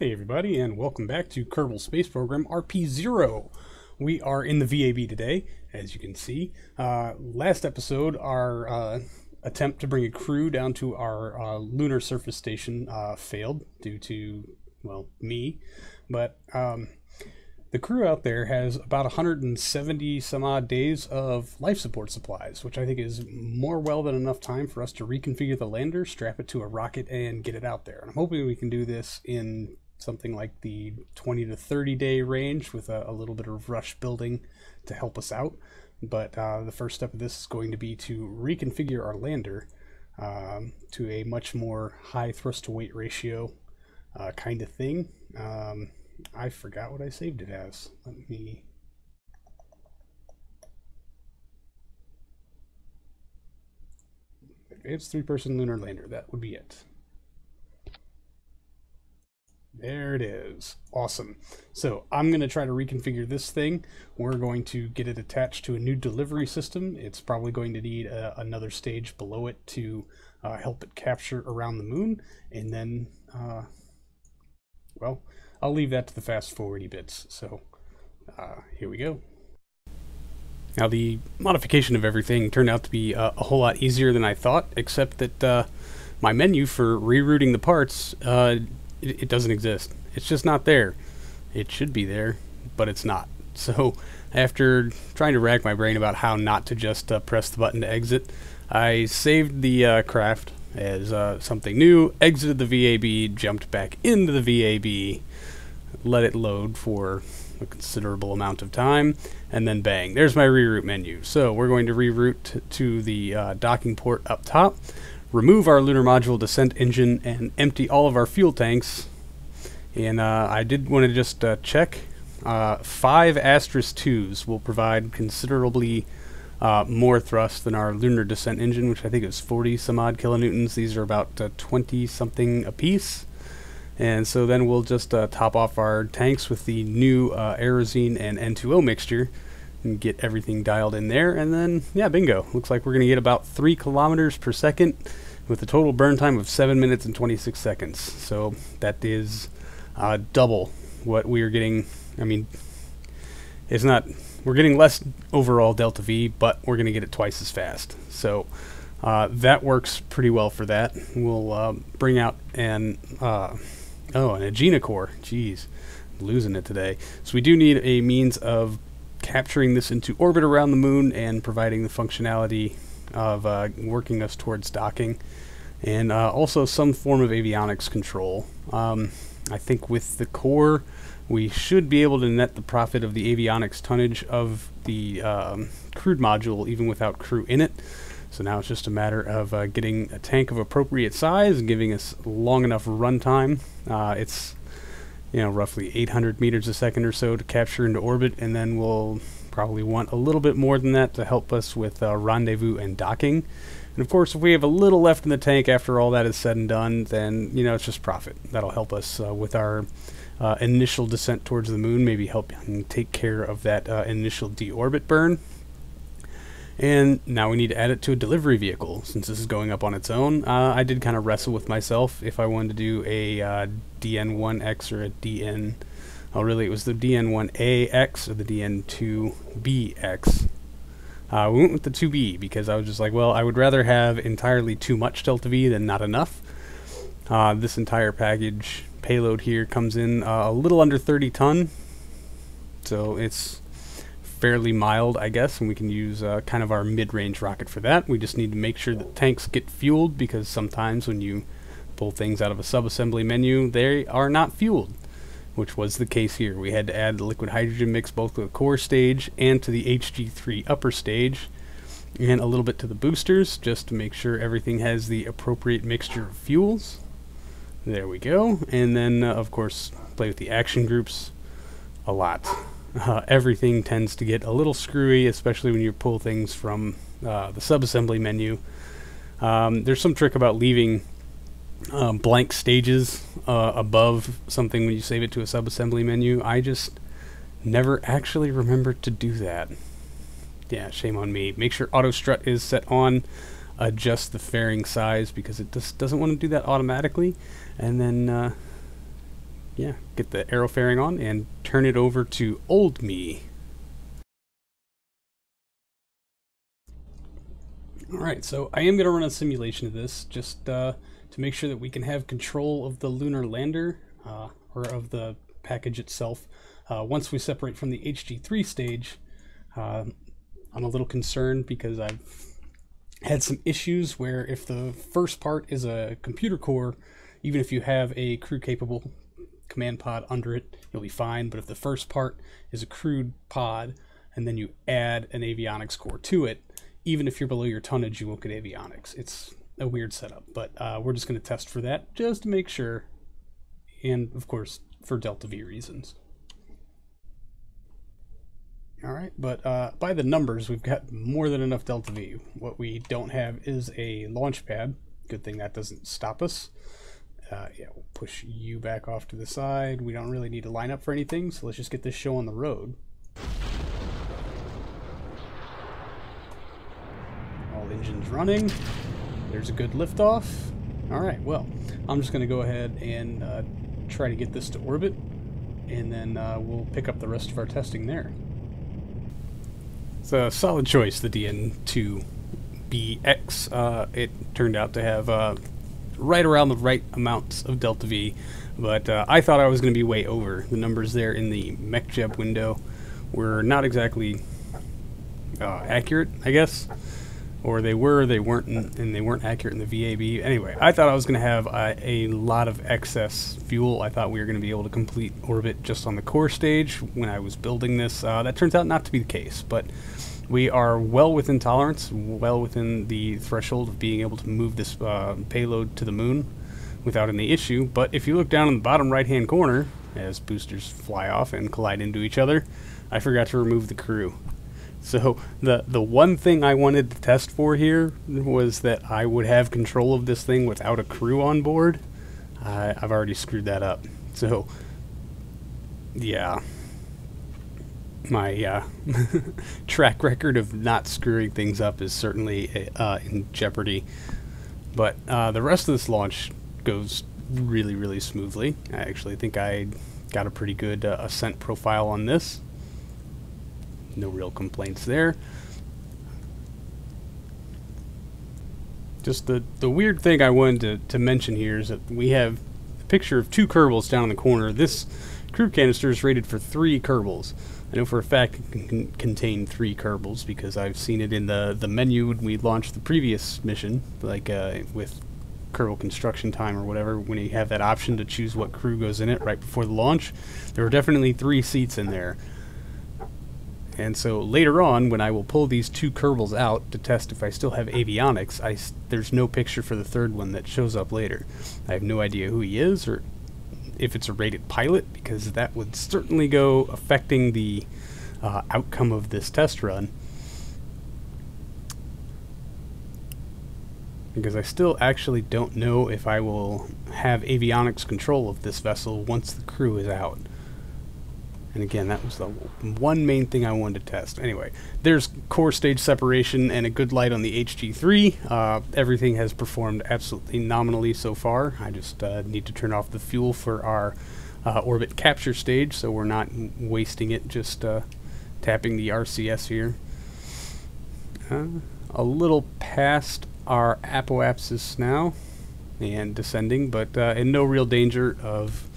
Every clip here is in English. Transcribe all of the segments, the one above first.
Hey everybody, and welcome back to Kerbal Space Program RP0. We are in the VAB today, as you can see. Uh, last episode, our uh, attempt to bring a crew down to our uh, lunar surface station uh, failed due to, well, me. But um, the crew out there has about 170 some odd days of life support supplies, which I think is more well than enough time for us to reconfigure the lander, strap it to a rocket, and get it out there. And I'm hoping we can do this in something like the 20 to 30 day range with a, a little bit of rush building to help us out. But uh, the first step of this is going to be to reconfigure our lander um, to a much more high thrust to weight ratio uh, kind of thing. Um, I forgot what I saved it as. Let me. Advanced three person lunar lander. That would be it. There it is. Awesome. So I'm going to try to reconfigure this thing. We're going to get it attached to a new delivery system. It's probably going to need a, uh, another stage below it to uh, help it capture around the moon. And then, uh, well, I'll leave that to the fast forwardy bits. So uh, here we go. Now the modification of everything turned out to be uh, a whole lot easier than I thought, except that uh, my menu for rerouting the parts it, it doesn't exist. It's just not there. It should be there, but it's not. So after trying to rack my brain about how not to just uh, press the button to exit, I saved the uh, craft as uh, something new, exited the VAB, jumped back into the VAB, let it load for a considerable amount of time, and then bang, there's my reroute menu. So we're going to reroute to the uh, docking port up top remove our lunar module descent engine and empty all of our fuel tanks. And uh, I did want to just uh, check. Uh, five Astris 2s will provide considerably uh, more thrust than our lunar descent engine, which I think is 40 some odd kilonewtons. These are about uh, 20 something apiece. And so then we'll just uh, top off our tanks with the new Aerozine and N2O mixture and get everything dialed in there. And then, yeah, bingo. Looks like we're going to get about 3 kilometers per second with a total burn time of 7 minutes and 26 seconds. So that is uh, double what we are getting. I mean, it's not, we're getting less overall delta V, but we're going to get it twice as fast. So uh, that works pretty well for that. We'll uh, bring out an, uh, oh, an Agena core. Jeez, losing it today. So we do need a means of capturing this into orbit around the moon and providing the functionality of uh, working us towards docking, and uh, also some form of avionics control. Um, I think with the core, we should be able to net the profit of the avionics tonnage of the um, crewed module even without crew in it. So now it's just a matter of uh, getting a tank of appropriate size and giving us long enough runtime. Uh, it's you know, roughly 800 meters a second or so to capture into orbit, and then we'll probably want a little bit more than that to help us with uh, rendezvous and docking. And of course, if we have a little left in the tank after all that is said and done, then, you know, it's just profit. That'll help us uh, with our uh, initial descent towards the moon, maybe help take care of that uh, initial deorbit burn. And now we need to add it to a delivery vehicle since this is going up on its own. Uh, I did kind of wrestle with myself if I wanted to do a uh, DN1X or a DN. Oh, really, it was the DN1AX or the DN2BX. Uh, we went with the 2B because I was just like, well, I would rather have entirely too much Delta V than not enough. Uh, this entire package payload here comes in uh, a little under 30 ton. So it's fairly mild, I guess, and we can use uh, kind of our mid-range rocket for that. We just need to make sure that tanks get fueled because sometimes when you pull things out of a sub-assembly menu, they are not fueled, which was the case here. We had to add the liquid hydrogen mix both to the core stage and to the HG3 upper stage, and a little bit to the boosters just to make sure everything has the appropriate mixture of fuels. There we go. And then, uh, of course, play with the action groups a lot uh, everything tends to get a little screwy, especially when you pull things from uh, the subassembly menu. Um, there's some trick about leaving um, blank stages uh, above something when you save it to a subassembly menu. I just never actually remember to do that. Yeah, shame on me. Make sure auto strut is set on. Adjust the fairing size because it just doesn't want to do that automatically. And then uh, yeah, get the arrow fairing on and turn it over to old me. Alright, so I am going to run a simulation of this just uh, to make sure that we can have control of the lunar lander uh, or of the package itself. Uh, once we separate from the HG3 stage, uh, I'm a little concerned because I've had some issues where if the first part is a computer core, even if you have a crew capable command pod under it, you'll be fine. But if the first part is a crewed pod and then you add an avionics core to it, even if you're below your tonnage, you won't get avionics. It's a weird setup, but uh, we're just going to test for that just to make sure. And of course, for Delta V reasons. All right, but uh, by the numbers, we've got more than enough Delta V. What we don't have is a launch pad. Good thing that doesn't stop us. Uh, yeah, we'll push you back off to the side. We don't really need to line up for anything, so let's just get this show on the road. All engine's running. There's a good liftoff. All right, well, I'm just going to go ahead and uh, try to get this to orbit, and then uh, we'll pick up the rest of our testing there. It's a solid choice, the DN2BX. Uh, it turned out to have uh, right around the right amounts of delta V, but uh, I thought I was going to be way over. The numbers there in the MechJeb window were not exactly uh, accurate, I guess or they were, they weren't, and they weren't accurate in the VAB. Anyway, I thought I was going to have a, a, lot of excess fuel. I thought we were going to be able to complete orbit just on the core stage when I was building this. Uh, that turns out not to be the case, but we are well within tolerance, well within the threshold of being able to move this uh, payload to the moon without any issue. But if you look down in the bottom right-hand corner, as boosters fly off and collide into each other, I forgot to remove the crew. So the the one thing I wanted to test for here was that I would have control of this thing without a crew on board. I've already screwed that up. So yeah, my uh, track record of not screwing things up is certainly uh, in jeopardy. But uh, the rest of this launch goes really, really smoothly. I actually think I got a pretty good uh, ascent profile on this no real complaints there. Just the, the weird thing I wanted to, to mention here is that we have a picture of two Kerbals down in the corner. This crew canister is rated for three Kerbals. I know for a fact it can contain three Kerbals because I've seen it in the, the menu when we launched the previous mission, like uh, with Kerbal construction time or whatever, when you have that option to choose what crew goes in it right before the launch. There were definitely three seats in there. And so later on, when I will pull these two Kerbals out to test if I still have avionics, I, there's no picture for the third one that shows up later. I have no idea who he is or if it's a rated pilot, because that would certainly go affecting the uh, outcome of this test run. Because I still actually don't know if I will have avionics control of this vessel once the crew is out. And again, that was the one main thing I wanted to test. Anyway, there's core stage separation and a good light on the HG3. Uh, everything has performed absolutely nominally so far. I just uh, need to turn off the fuel for our uh, orbit capture stage so we're not wasting it just uh, tapping the RCS here. Uh, a little past our apoapsis now and descending, but uh, in no real danger of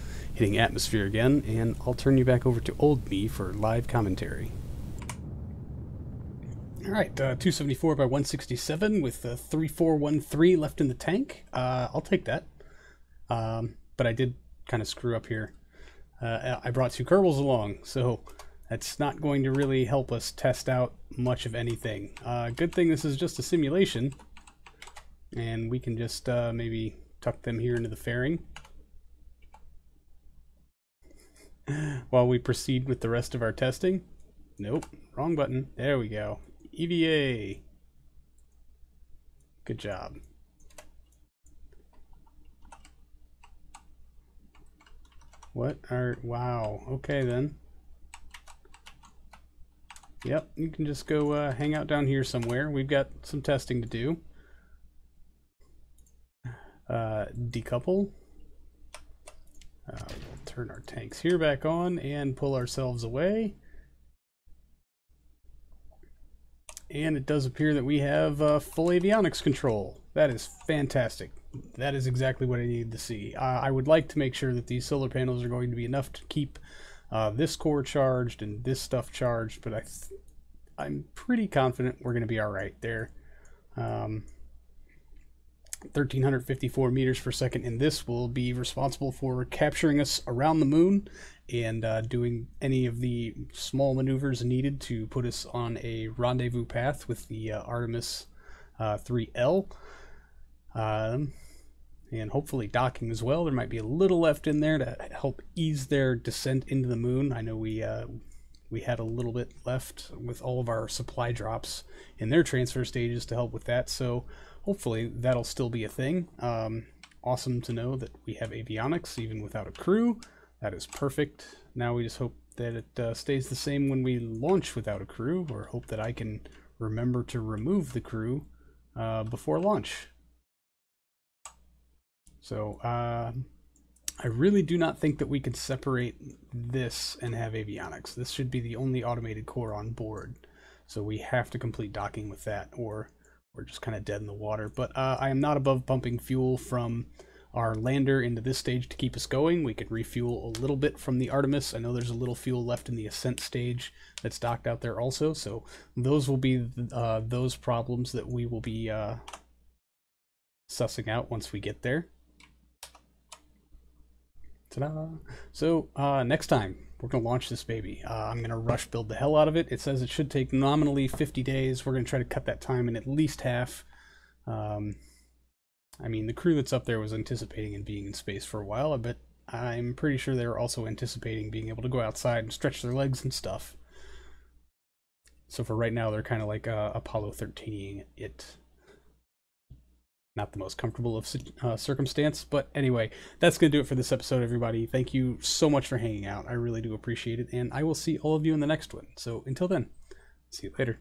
hitting atmosphere again, and I'll turn you back over to old me for live commentary. Alright, uh, 274 by 167 with the 3413 left in the tank. Uh, I'll take that. Um, but I did kind of screw up here. Uh, I brought two Kerbals along, so that's not going to really help us test out much of anything. Uh, good thing this is just a simulation, and we can just uh, maybe tuck them here into the fairing. While we proceed with the rest of our testing. Nope, wrong button. There we go. EVA. Good job. What are, wow, okay then. Yep, you can just go uh, hang out down here somewhere. We've got some testing to do. Uh, decouple. Uh, turn our tanks here back on and pull ourselves away. And it does appear that we have uh, full avionics control. That is fantastic. That is exactly what I needed to see. Uh, I would like to make sure that these solar panels are going to be enough to keep uh, this core charged and this stuff charged, but I I'm pretty confident we're going to be all right there. Um, 1354 meters per second, and this will be responsible for capturing us around the moon and uh, doing any of the small maneuvers needed to put us on a rendezvous path with the uh, Artemis uh, 3L. Um, and hopefully docking as well. There might be a little left in there to help ease their descent into the moon. I know we uh, we had a little bit left with all of our supply drops in their transfer stages to help with that. So hopefully that'll still be a thing. Um, awesome to know that we have avionics even without a crew. That is perfect. Now we just hope that it uh, stays the same when we launch without a crew, or hope that I can remember to remove the crew uh, before launch. So uh, I really do not think that we can separate this and have avionics. This should be the only automated core on board. So we have to complete docking with that, or we're just kind of dead in the water. But uh, I am not above pumping fuel from our lander into this stage to keep us going. We could refuel a little bit from the Artemis. I know there's a little fuel left in the ascent stage that's docked out there also. So those will be uh, those problems that we will be uh, sussing out once we get there. Ta-da! So uh, next time we're gonna launch this baby. Uh, I'm gonna rush build the hell out of it. It says it should take nominally 50 days. We're gonna try to cut that time in at least half. Um, I mean, the crew that's up there was anticipating and being in space for a while, but I'm pretty sure they were also anticipating being able to go outside and stretch their legs and stuff. So for right now, they're kind of like uh, Apollo 13ing it not the most comfortable of uh, circumstance. But anyway, that's going to do it for this episode, everybody. Thank you so much for hanging out. I really do appreciate it. And I will see all of you in the next one. So until then, see you later.